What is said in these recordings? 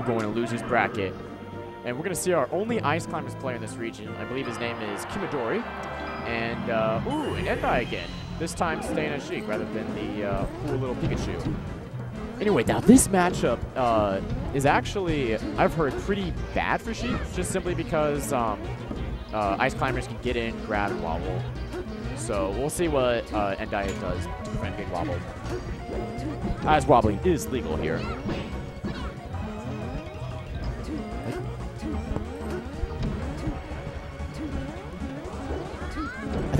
we're going to losers bracket. And we're going to see our only Ice Climbers player in this region. I believe his name is Kimidori. And, uh, ooh, an nDie again. This time staying as Sheik rather than the uh, cool little Pikachu. Anyway, now this matchup uh, is actually, I've heard, pretty bad for Sheik, just simply because um, uh, Ice Climbers can get in, grab, and wobble. So we'll see what uh, nDie does to prevent being wobbled. As wobbling is legal here.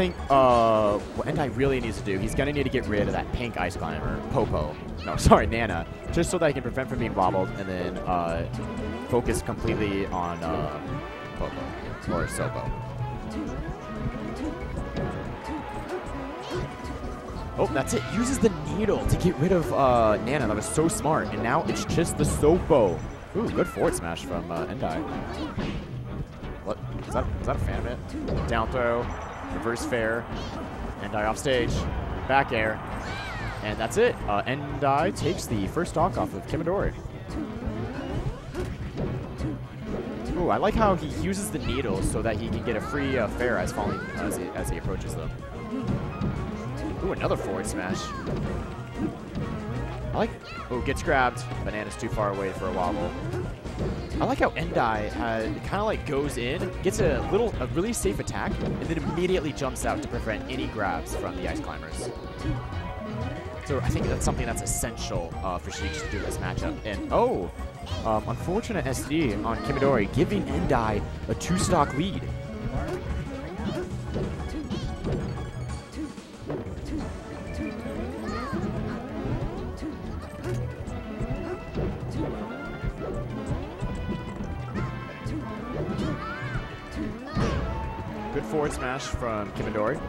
Think uh, what nDie really needs to do, he's going to need to get rid of that pink Ice Climber, Popo. No, sorry, Nana. Just so that he can prevent from being wobbled and then uh, focus completely on uh, Popo or Sopo. Oh, that's it. Uses the needle to get rid of uh, Nana. That was so smart. And now it's just the Sopo. Ooh, good forward smash from uh, nDie. What? Is that, is that a fan hit? Down throw, reverse fair, nDie off stage, back air. And that's it. Uh, takes the first stock off of Kimidori. Ooh, I like how he uses the needles so that he can get a free uh, fair as, falling, as, he, as he approaches them. Ooh, another forward smash. I like... Oh, gets grabbed. Banana's too far away for a wobble. I like how nDie uh, kind of like goes in, gets a little, a really safe attack, and then immediately jumps out to prevent any grabs from the Ice Climbers. So I think that's something that's essential uh, for Sheik to do this matchup. And oh, um, unfortunate SD on Kimidori, giving nDie a two-stock lead. Forward smash from Kimidori.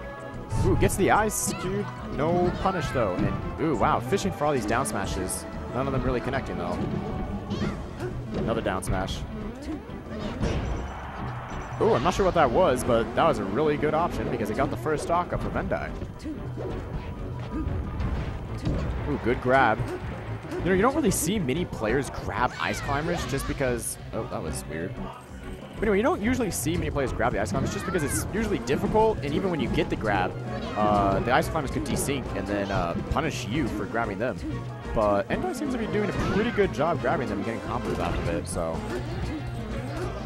Ooh, gets the ice cube. No punish, though. And, ooh, wow, fishing for all these down smashes. None of them really connecting, though. Another down smash. Ooh, I'm not sure what that was, but that was a really good option because it got the first stock up for Vendai. Ooh, good grab. You know, you don't really see many players grab ice climbers just because... Oh, that was weird. But anyway, you don't usually see many players grab the ice climbers just because it's usually difficult, and even when you get the grab, uh, the ice climbers could desync and then uh, punish you for grabbing them. But nDie seems to be doing a pretty good job grabbing them and getting combos out of it, so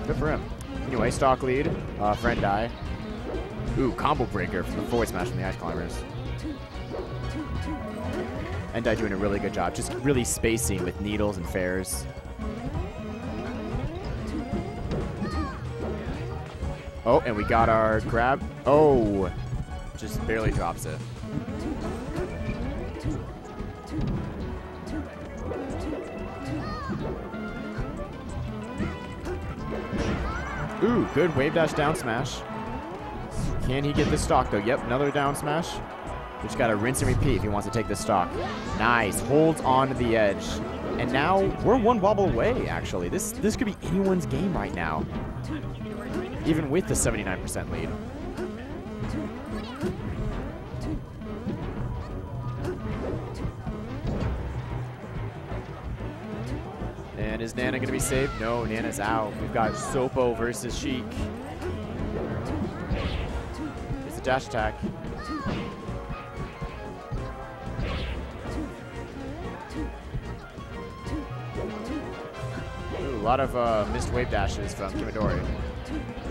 good for him. Anyway, stock lead uh, for nDie. Ooh, combo breaker from the forward smash from the ice climbers. nDie doing a really good job, just really spacing with needles and fairs. Oh, and we got our grab. Oh, just barely drops it. Ooh, good wave dash down smash. Can he get the stock though? Yep, another down smash. Just gotta rinse and repeat if he wants to take this stock. Nice, holds on to the edge. And now we're one wobble away, actually. This this could be anyone's game right now. Even with the 79% lead. And is Nana going to be saved? No, Nana's out. We've got Sopo versus Sheik. It's a dash attack. Ooh, a lot of uh, missed wave dashes from Kimidori.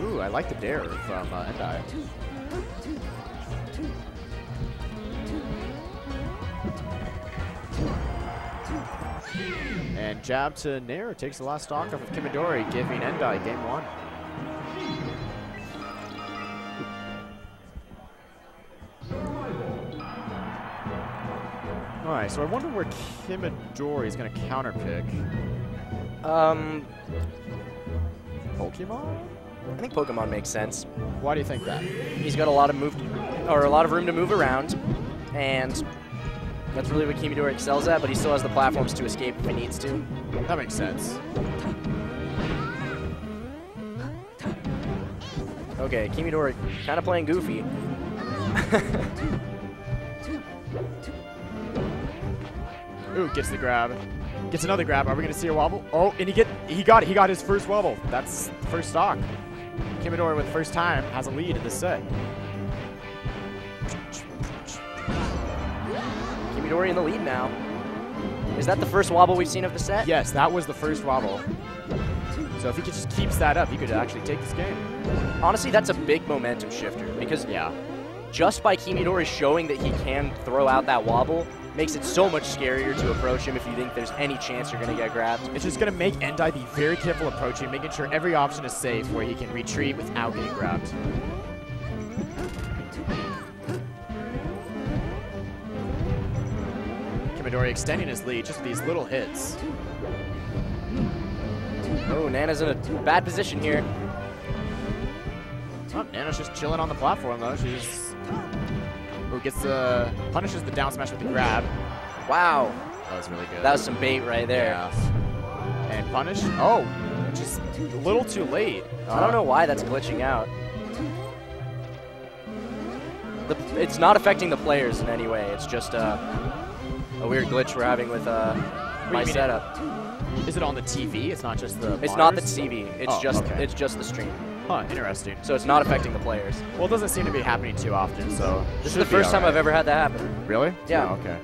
Ooh, I like the dare from uh, nDie. And jab to Nair takes the last stock off of Kimidori, giving nDie game one. Alright, so I wonder where Kimidori is going to counterpick. Um, Pokemon? I think Pokemon makes sense. Why do you think that? He's got a lot of move, or a lot of room to move around, and that's really what Kimidori excels at. But he still has the platforms to escape if he needs to. That makes sense. Okay, Kimidori kind of playing goofy. Ooh, gets the grab. Gets another grab. Are we gonna see a wobble? Oh, and he get he got it. He got his first wobble. That's the first stock. Kimidori with first time has a lead in the set. Kimidori in the lead now. Is that the first wobble we've seen of the set? Yes, that was the first wobble. So if he just keeps that up, he could actually take this game. Honestly, that's a big momentum shifter because Yeah. just by Kimidori showing that he can throw out that wobble makes it so much scarier to approach him if you think there's any chance you're going to get grabbed. It's just going to make nDie be very careful approaching, making sure every option is safe where he can retreat without getting grabbed. Kimidori extending his lead just with these little hits. Oh, Nana's in a bad position here. Oh, Nana's just chilling on the platform though. She's gets the punishes the down smash with the grab. Wow, That was really good. that was some bait right there. yeah. And punish. Oh, just a little too late. I don't know why that's glitching out. The, it's not affecting the players in any way. It's just uh, a weird glitch we're having with uh, my setup. Is it on the TV? It's not just the. It's not the? TV. It's Oh, just okay. it's just the stream. Huh. Interesting. So it's not affecting the players. Well, it doesn't seem to be happening too often, so. This is the first time I've ever had that happen. Really? Yeah. Oh, okay.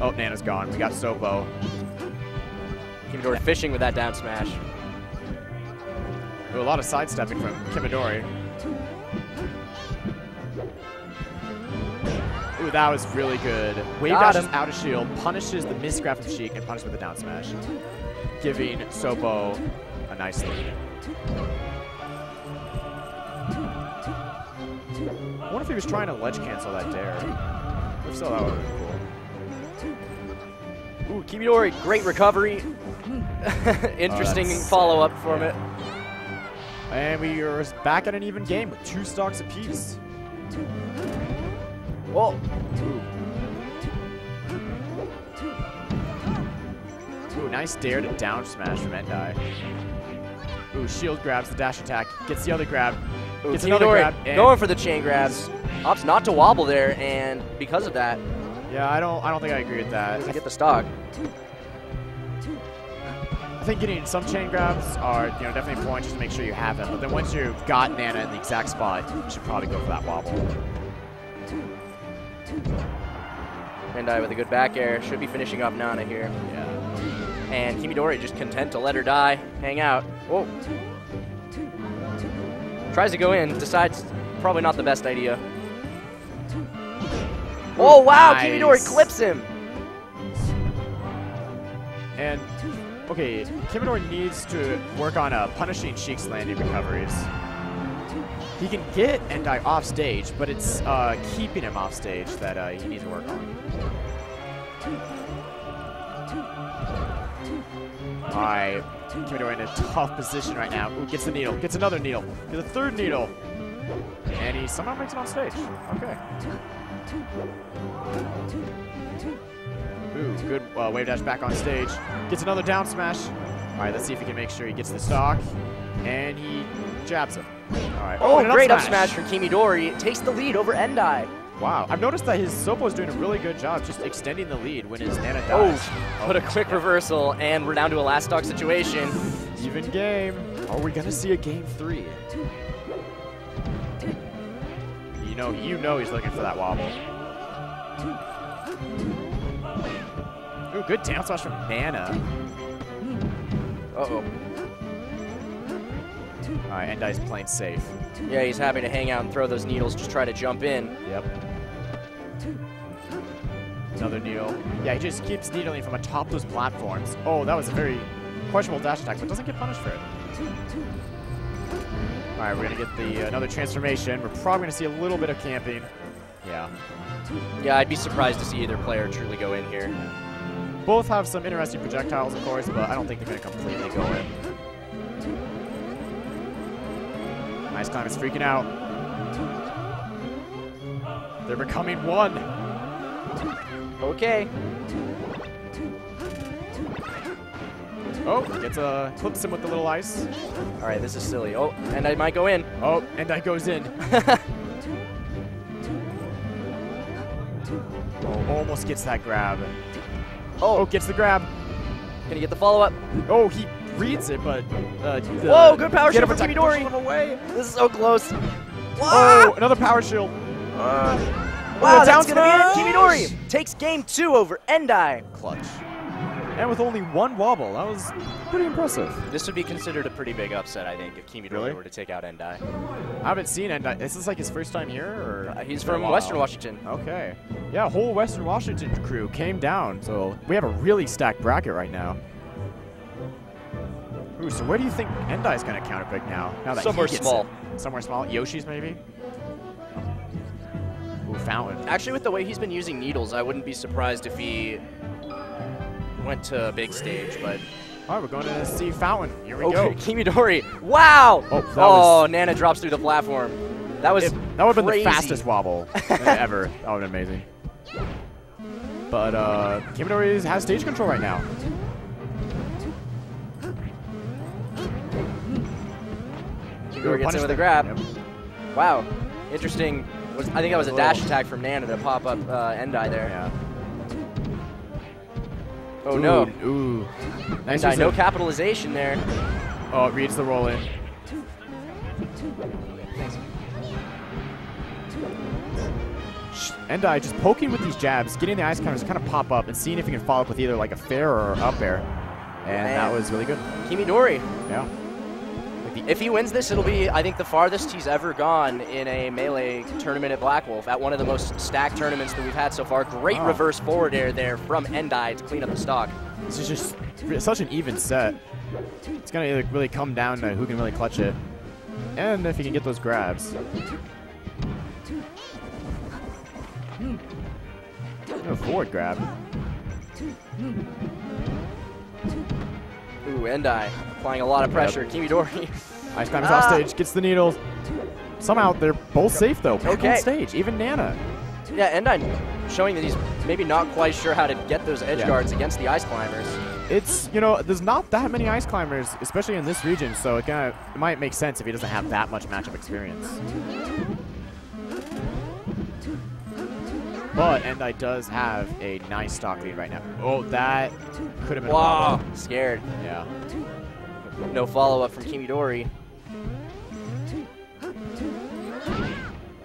Oh, Nana's gone. We got Sopo. Kimidori fishing with that down smash. Ooh, a lot of sidestepping from Kimidori. Ooh, that was really good. Wave Got dashes him. out of shield, punishes the misgrab from Sheik, and punishes with a down smash, giving Sopo a nice lead. I wonder if he was trying to ledge cancel that dare. If so, that would have been cool. Ooh, Kimidori, great recovery. Interesting that's follow-up from it. And we are back at an even game with two stocks apiece. Well, Ooh, nice dare to down smash from nDie. Shield grabs the dash attack, gets the other grab, Ooh, gets another grab. and- going for the chain grabs. Opts not to wobble there, and because of that, yeah, I don't, I don't think I agree with that. I, get the stock. I think getting some chain grabs are, you know, definitely important just to make sure you have them. But then once you've got Nana in the exact spot, you should probably go for that wobble. Rendai with a good back air. Should be finishing off Nana here. Yeah. And Kimidori just content to let her die, hang out. Whoa. Tries to go in, decides probably not the best idea. Oh wow, Nice. Kimidori clips him. And okay, Kimidori needs to work on uh, punishing Sheik's landing recoveries. He can get nDie off stage, but it's uh, keeping him off stage that uh, he needs to work on. Alright, Kimidori in a tough position right now. Ooh, gets the needle, gets another needle, gets a third needle. And he somehow makes it on stage. Okay. Ooh, good uh, wave dash back on stage. Gets another down smash. All right, let's see if he can make sure he gets the stock. And he jabs him. All right. Oh, and an great up smash from Kimidori. Takes the lead over nDie. Wow. I've noticed that his Sopo is doing a really good job just extending the lead when his Nana Oh, dies. put a quick yeah. reversal, and we're down to a last stock situation. Even game. Are we going to see a game three? You know, you know he's looking for that wobble. Ooh, good down smash from Nana. Uh-oh. All right, nDie's playing safe. Yeah, he's happy to hang out and throw those needles, just try to jump in. Yep. Another needle. Yeah, he just keeps needling from atop those platforms. Oh, that was a very questionable dash attack, but doesn't get punished for it. All right, we're gonna get the uh, another transformation. We're probably gonna see a little bit of camping. Yeah. Yeah, I'd be surprised to see either player truly go in here. Both have some interesting projectiles, of course, but I don't think they're gonna completely go in. Nice climb is freaking out. They're becoming one. Okay. Oh, gets a clips him with the little ice. All right, this is silly. Oh, and I might go in. Oh, and that goes in. Oh, almost gets that grab. Oh, gets the grab. Gonna get the follow-up. Oh, he reads it, but uh, Whoa, good power shield him from attack, Kimidori. him away. This is so close. Oh, another power shield. Wow, Oh, that's down gonna be it. Kimidori takes game two over nDie. Clutch. And with only one wobble, that was pretty impressive. This would be considered a pretty big upset, I think, if Kimidori Really? were to take out nDie. I haven't seen nDie. Is this like his first time here, or Uh, he's Been a from? Western Washington. Okay. Yeah, whole Western Washington crew came down, so we have a really stacked bracket right now. Ooh, so where do you think nDie's gonna counterpick now? Now that he Somewhere gets small. it? Somewhere small. Yoshi's maybe. Ooh, Fountain. Actually, with the way he's been using needles, I wouldn't be surprised if he went to a big stage, but All right, we're going to see Fountain. Here we oh, go. Kimidori. Wow! Oh, oh, was- Nana drops through the platform. That was If- that would have been the fastest wobble ever. That would have been amazing. But uh, Kimidori has stage control right now. Kimidori gets in with a grab. Yep. Wow. Interesting. Was, I think that was a dash attack from Nana to pop up uh, nDie there. Yeah. Oh Ooh, no. Ooh. Nice nDie, no capitalization there. Oh, it reads the roll in. nDie just poking with these jabs, getting the ice counters to kind of pop up and seeing if he can follow up with either like a fair or up air. And that was really good. Kimidori. Yeah. If he wins this, it'll be, I think, the farthest he's ever gone in a Melee tournament at Black Wolf, at one of the most stacked tournaments that we've had so far. Great Wow. reverse forward air there from nDie to clean up the stock. This is just such an even set. It's going to really come down to who can really clutch it. And if he can get those grabs. Hmm. No forward grab. Ooh, nDie applying a lot of pressure. Kimidori. Ice climbs Ah. off stage, gets the needles. Somehow they're both safe though. Back Okay. on stage, even Nana. yeah, nDie showing that he's maybe not quite sure how to get those edge Yeah. guards against the ice climbers. It's you know there's not that many ice climbers, especially in this region. So it kind of it might make sense if he doesn't have that much matchup experience. But nDie does have a nice stock lead right now. Oh, that could have been. a Wow, scared. Yeah. No follow up from Kimidori.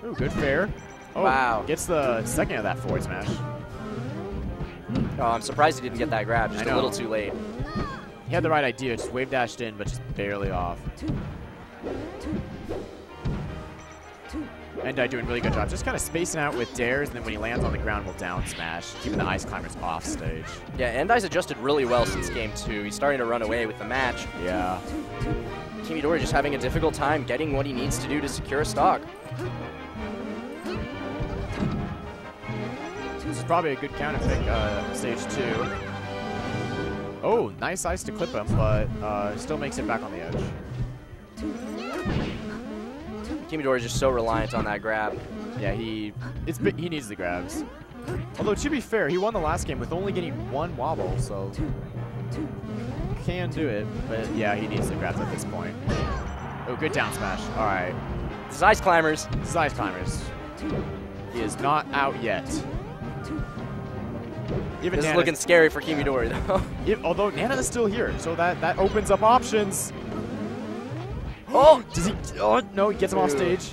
Ooh, good fair. Oh, Wow. Gets the second of that forward smash. Hmm. Oh, I'm surprised he didn't get that grab. Just a little too late. He had the right idea, just wave dashed in, but just barely off. nDie doing a really good job, just kind of spacing out with dares, and then when he lands on the ground, will down smash, keeping the ice climbers off stage. Yeah, nDie's adjusted really well since game two. He's starting to run away with the match. Yeah. Kimidori just having a difficult time getting what he needs to do to secure a stock. This is probably a good counter pick, uh, stage two. Oh, nice ice to clip him, but uh, still makes it back on the edge. Kimidori is just so reliant on that grab. Yeah, he it's he needs the grabs. Although to be fair, he won the last game with only getting one wobble, so can do it. But yeah, he needs the grabs at this point. Oh, good down smash. All right, This is Ice Climbers. this is Ice Climbers. He is not out yet. Even This is looking scary for Kimidori, though. if- although Nana is still here, so that that opens up options. Oh! Does he? Oh no, he gets him off stage.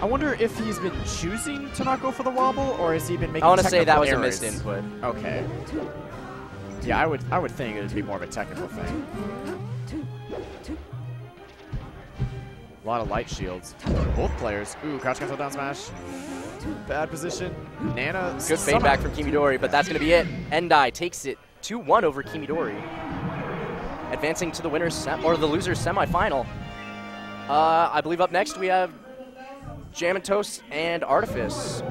I wonder if he's been choosing to not go for the wobble, or has he been making? I want to say that was a missed input. Okay. Yeah, I would I would think it would be more of a technical thing. A lot of light shields. Both players. Ooh, crouch cancel down smash. Bad position. Nana. Good fade back from Kimidori, but that's going to be it. nDie takes it 2-1 over Kimidori. Advancing to the winner's or the loser's semifinal. Uh, I believe up next we have Jam and Toast and Artifice.